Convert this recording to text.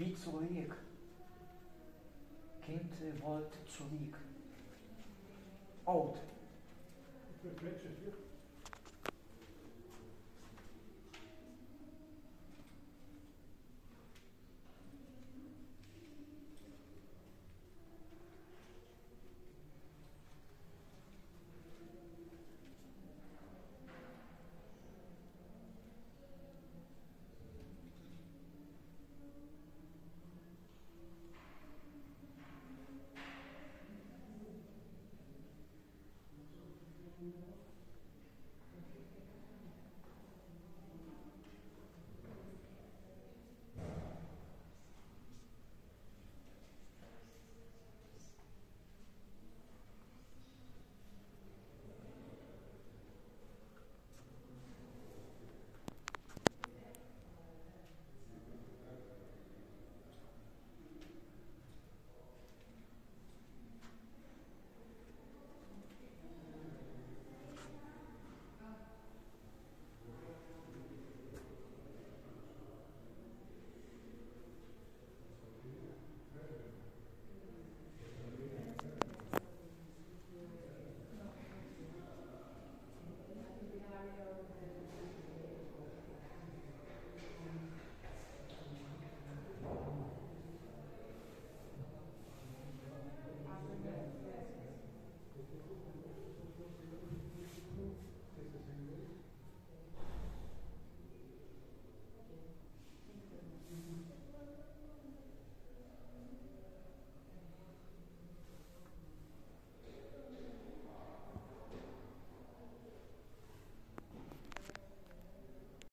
wie zurück. Kind wollte zurück. Out. Welches?